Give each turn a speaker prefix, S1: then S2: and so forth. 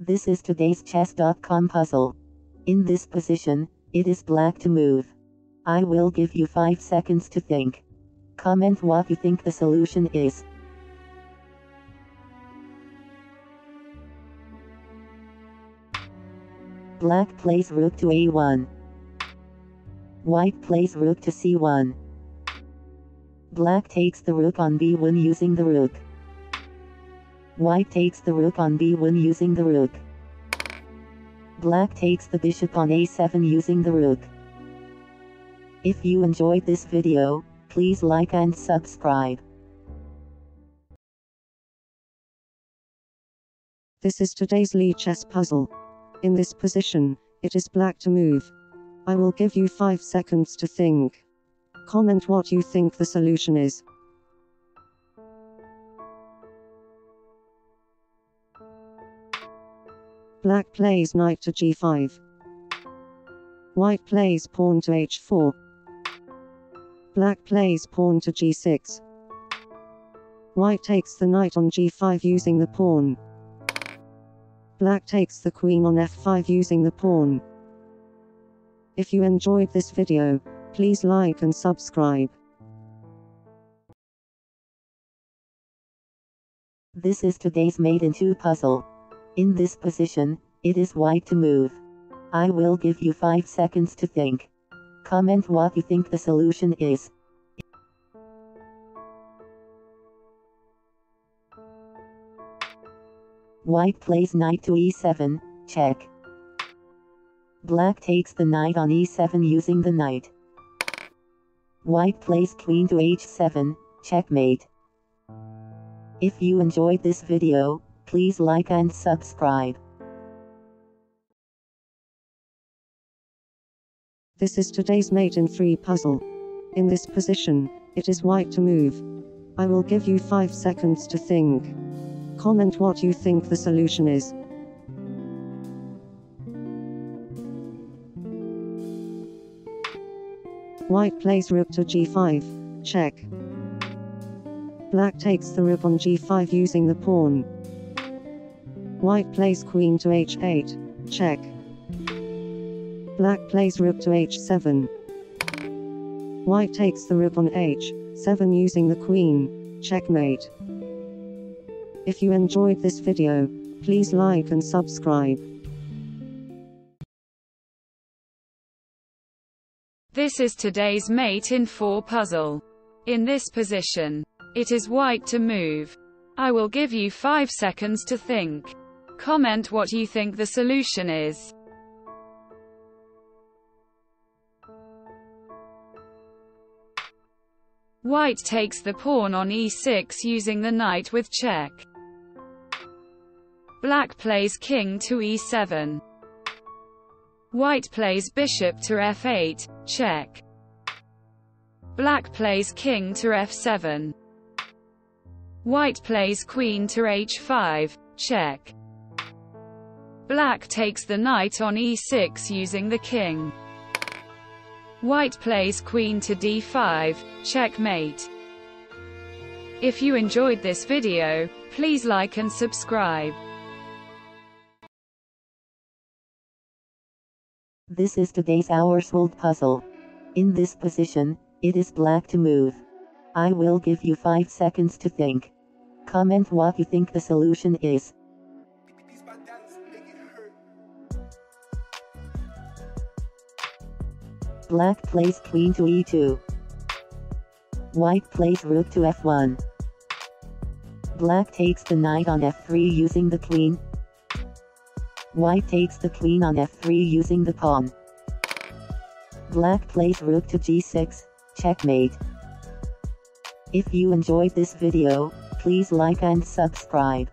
S1: This is today's chess.com puzzle. In this position, it is black to move. I will give you 5 seconds to think. Comment what you think the solution is. Black plays rook to a1. White plays rook to c1. Black takes the rook on b1 using the rook. White takes the rook on b1 using the rook. Black takes the bishop on a7 using the rook. If you enjoyed this video, please like and subscribe.
S2: This is today's Lichess puzzle. In this position, it is black to move. I will give you 5 seconds to think. Comment what you think the solution is. Black plays knight to g5. White plays pawn to h4. Black plays pawn to g6. White takes the knight on g5 using the pawn. Black takes the queen on f5 using the pawn. If you enjoyed this video, please like and subscribe.
S1: This is today's mate in 2 puzzle. In this position, it is white to move. I will give you 5 seconds to think. Comment what you think the solution is. White plays knight to e7, check. Black takes the knight on e7 using the knight. White plays queen to h7, checkmate. If you enjoyed this video, please like and subscribe.
S2: This is today's in 3 puzzle. In this position, it is white to move. I will give you 5 seconds to think. Comment what you think the solution is. White plays rook to g5, check. Black takes the rook on g5 using the pawn. White plays queen to h8, check. Black plays rook to h7. White takes the rook on h7 using the queen, checkmate. If you enjoyed this video, please like and subscribe.
S3: This is today's mate in 4 puzzle. In this position, it is white to move. I will give you 5 seconds to think. Comment what you think the solution is. White takes the pawn on e6 using the knight with check. Black plays king to e7. White plays bishop to f8, check. Black plays king to f7. White plays queen to h5, check. Black takes the knight on e6 using the king. White plays queen to d5, checkmate. If you enjoyed this video, please like and subscribe.
S1: This is today's Auerswald puzzle. In this position, it is black to move. I will give you 5 seconds to think. Comment what you think the solution is. Black plays queen to e2. White plays rook to f1. Black takes the knight on f3 using the queen, White takes the queen on f3 using the pawn. Black plays rook to g6, checkmate. If you enjoyed this video, please like and subscribe.